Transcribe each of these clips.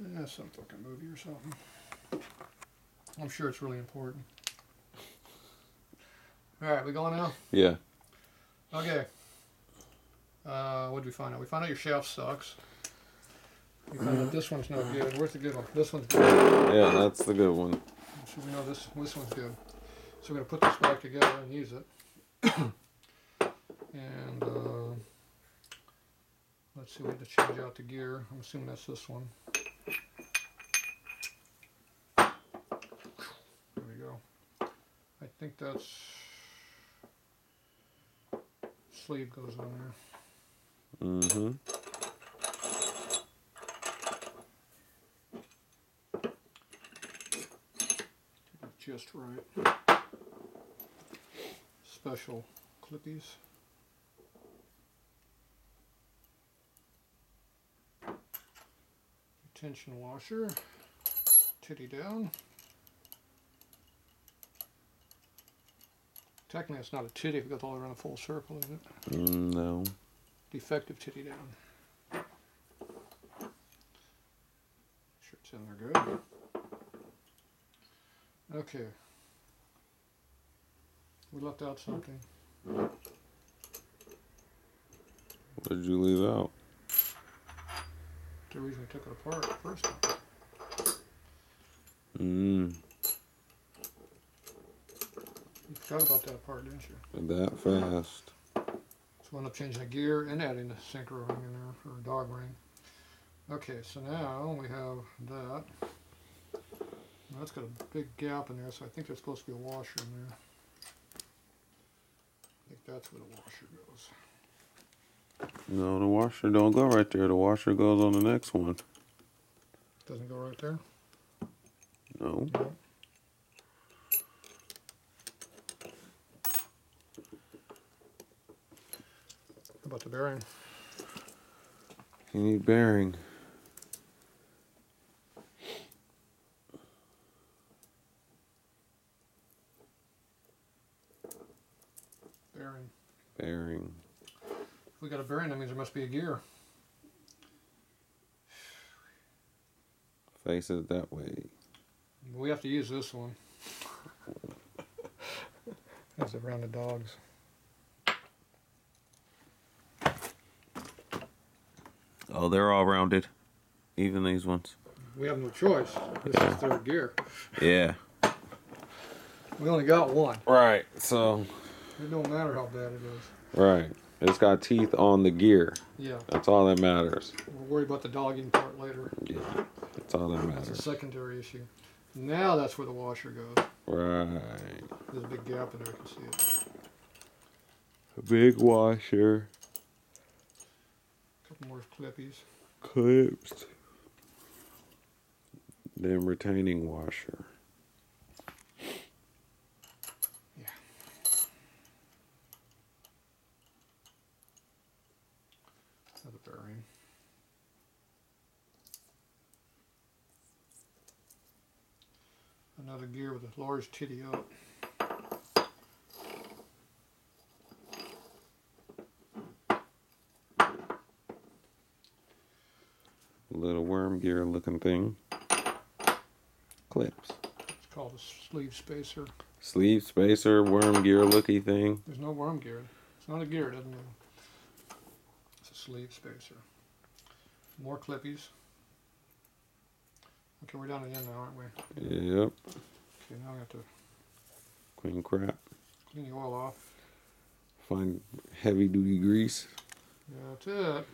Yeah, some fucking movie or something. I'm sure it's really important. All right, we going now? Yeah. Okay. Uh, what did we find out? We found out your shaft sucks. We found out this one's no good. Where's the good one? This one's good. Yeah, that's the good one. So we know this this one's good. So we're gonna put this back together and use it. and uh, let's see, we have to change out the gear. I'm assuming that's this one. There we go. I think that's sleeve goes on there. Mm-hmm. Just right. Special clippies. Retention washer. Titty down. Technically, it's not a titty if it goes all around a full circle, is it? Mm, no. Defective titty down. Sure it's in there good. Okay. We left out something. What did you leave out? The reason we took it apart the first time. Mm, You forgot about that part, didn't you? that fast. So we end up changing the gear and adding the synchro ring in there, for a dog ring. Okay, so now we have that. Now that's got a big gap in there, so I think there's supposed to be a washer in there. I think that's where the washer goes. No, the washer don't go right there. The washer goes on the next one. Doesn't go right there? No. No. About the bearing? You need bearing. Bearing. Bearing. If we got a bearing, that means there must be a gear. Face it that way. We have to use this one. That's around the dogs. Oh, they're all rounded. Even these ones. We have no choice. This Yeah. is third gear. Yeah. We only got one. Right. So. It don't matter how bad it is. Right. It's got teeth on the gear. Yeah, That's all that matters. we'll worry about the dogging part later. Yeah. That's all that matters. That's a secondary issue. Now that's where the washer goes. Right. There's a big gap in there. I can see it. A big washer. More clippies. Clips. Then retaining washer. Yeah. Another bearing. Another gear with a large titty up. Little worm gear looking thing. Clips. It's called a sleeve spacer. Sleeve spacer, worm gear looky thing. There's no worm gear. It's not a gear, it doesn't move. It's a sleeve spacer. More clippies. Okay, we're down to the end now, aren't we? Yep. Okay, now we have to clean crap. clean the oil off. Find heavy duty grease. That's it.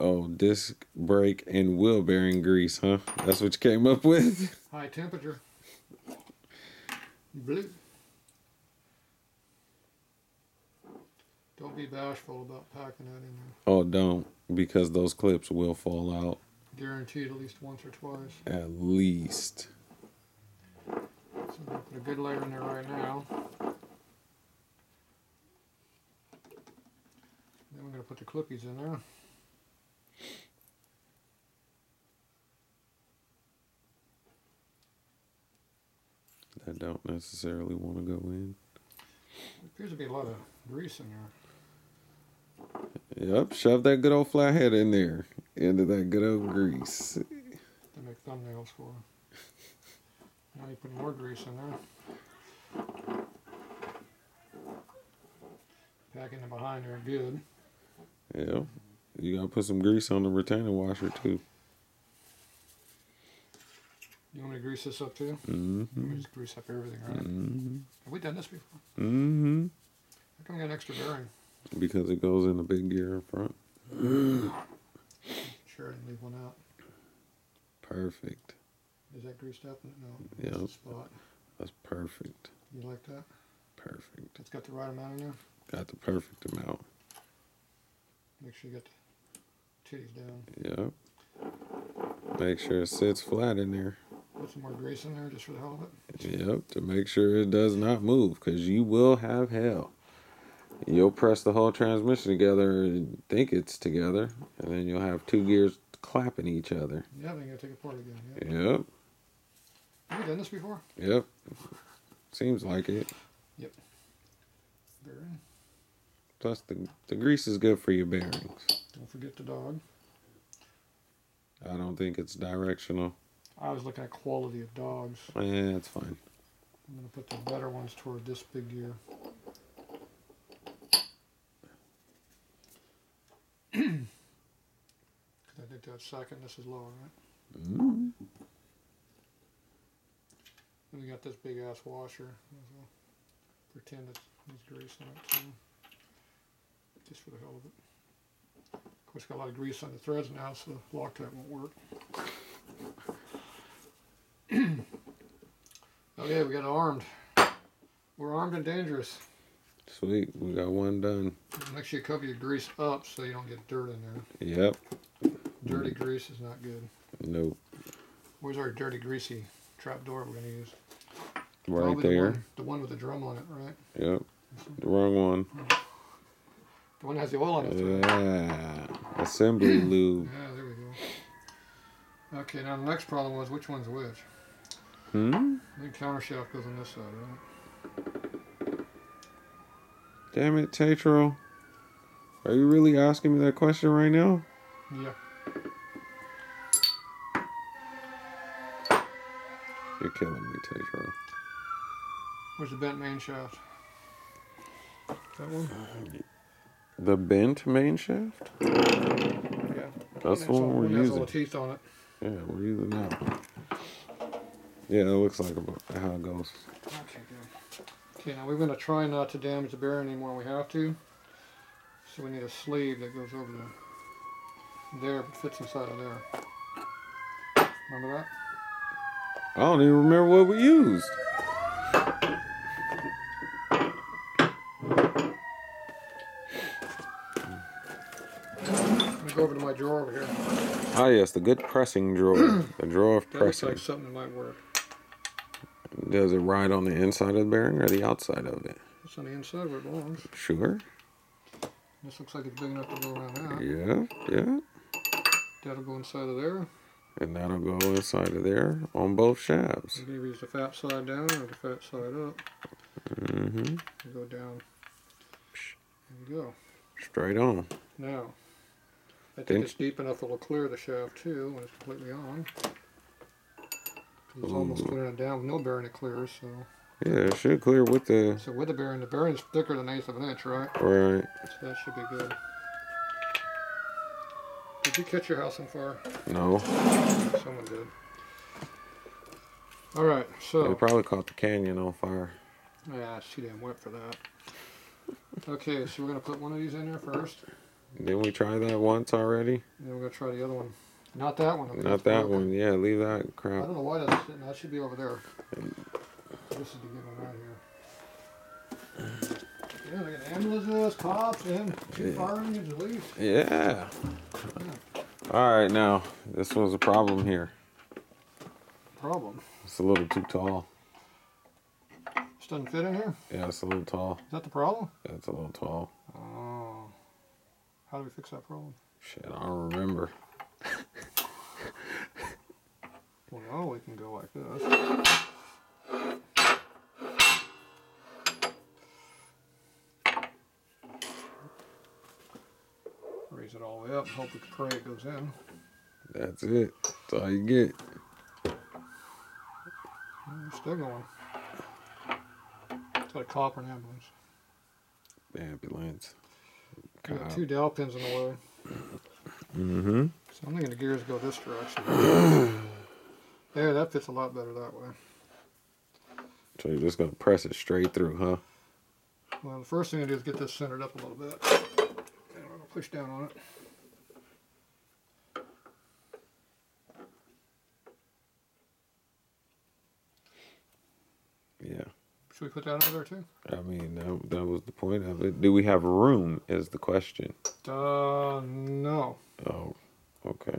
Oh, disc brake and wheel bearing grease, huh? That's what you came up with? High temperature. Blue. Don't be bashful about packing that in there. Oh, don't. Because those clips will fall out Guaranteed at least once or twice. at least. So I'm gonna put a good layer in there right now. Then we're gonna put the clippies in there. That don't necessarily want to go in. There appears to be a lot of grease in there. Yep, shove that good old flathead in there. Into that good old grease. That make thumbnails for. Now you put more grease in there. Packing it behind there good. Yeah. You gotta put some grease on the retaining washer too. You want me to grease this up too? Mm-hmm. Me just grease up everything, right? Mm-hmm. Have we done this before? Mm-hmm. How come we got an extra bearing? Because it goes in the big gear in front. Sure, I didn't leave one out. Perfect. Is that greased up? No. Yeah. That's spot. That's perfect. You like that? Perfect. It's got the right amount in there. Got the perfect amount. Make sure you get the titties down. Yep. Make sure it sits flat in there. Put some more grease in there just for the hell of it. Yep. To make sure it does not move, because you will have hell. You'll press the whole transmission together and think it's together, and then you'll have two gears clapping each other. Yeah, then you gotta take it apart again. Yeah. Yep. Have we done this before? Yep. Seems like it. Yep. Bearing. Plus, the, the grease is good for your bearings. Don't forget the dog. I don't think it's directional. I was looking at quality of dogs. Yeah, it's fine. I'm gonna put the better ones toward this big gear. Cause I think that second, this is lower, right? Mm. And we got this big ass washer. as. Pretend it's needs grease on it too. Just for the hell of it. Of course, got a lot of grease on the threads now, so the Loctite won't work. Oh, okay, we got armed. We're armed and dangerous. Sweet. We got one done. Make sure you cover your grease up so you don't get dirt in there. Yep. Dirty grease is not good. Nope. Where's our dirty, greasy trap door we're gonna use? Right Probably The there. one, the one with the drum on it, right? Yep. The wrong one. The one that has the oil on it. Yeah. Assembly lube. Yeah, there we go. Okay, now the next problem was which one's which. Hmm? The counter shaft goes on this side, right? Damn it, Tatro. Are you really asking me that question right now? Yeah. You're killing me, Tatro. Where's the bent main shaft? That one? The bent main shaft? Yeah. That's the all- one we're has all using. the teeth on it. Yeah, we're using that one. Yeah, it looks like about how it goes. Okay, good. Okay, now we're going to try not to damage the bearing anymore we have to. So we need a sleeve that goes over the there, but fits inside of there. Remember that? I don't even remember what we used. Let me go over to my drawer over here. Ah, yes, the good pressing drawer. the drawer of That looks pressing. like something that might work. Does it ride on the inside of the bearing or the outside of it? It's on the inside where it belongs. Sure. This looks like it's big enough to go around that. Yeah, yeah. That'll go inside of there. And that'll go inside of there on both shafts. You can either use the fat side down or the fat side up. Mm hmm You go down. There you go. Straight on. Now, I think Then- it's deep enough it'll clear the shaft too when it's completely on. It's almost Ooh. clearing it down with no bearing it clears, so. Yeah, it should clear with the. So with the bearing, the bearing's thicker than an eighth of an inch, right? Right. So that should be good. Did you catch your house on fire? No. Someone did. Alright, so. They probably caught the canyon on fire. Yeah, it's too damn wet for that. Okay, so we're gonna put one of these in there first. Didn't we try that once already? And then we're gonna try the other one. Not that one. Not that broken. one. Yeah, leave that crap. I don't know why that's sitting. That should be over there. This is the good one right here. Yeah, they got ambulances, cops, and two Yeah. fire engines at least. Yeah. All right, now this was a problem here. Problem. It's a little too tall. This doesn't fit in here. Yeah, it's a little tall. Is that the problem? Yeah, it's a little tall. Oh. How do we fix that problem? Shit, I don't remember. Well, we can go like this. Raise it all the way up. Hope the pray it goes in. That's it. That's all you get. We're still going. It's got a copper and ambulance. Ambulance. We got two dowel pins in the way. Mm-hmm. So I'm thinking the gears go this direction. there, that fits a lot better that way. So you're just gonna press it straight through, huh? Well, the first thing I do is get this centered up a little bit. And I'm gonna push down on it. Yeah. Should we put that under there too? I mean, that, that was the point of it. Do we have room? Is the question. Uh, no. Oh, okay,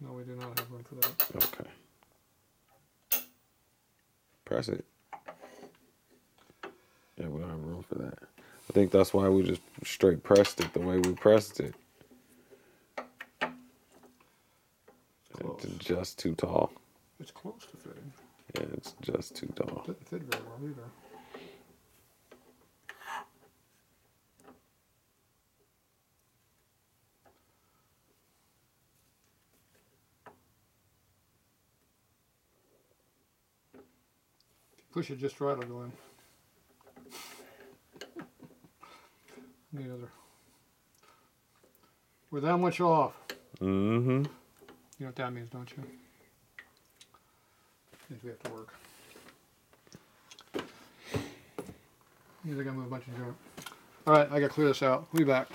No, we do not have room for that. okay. Press it. Yeah, we don't have room for that. I think that's why we just straight pressed it the way we pressed it. Close. It's just too tall. It's close to fitting. Yeah, it's just too tall. Didn't fit very well either. Push it just right, it'll go in. Need other. We're that much off. Mm-hmm. You know what that means, don't you? Means we have to work. Means I gotta move a bunch of junk. Alright, I gotta clear this out. We'll be back.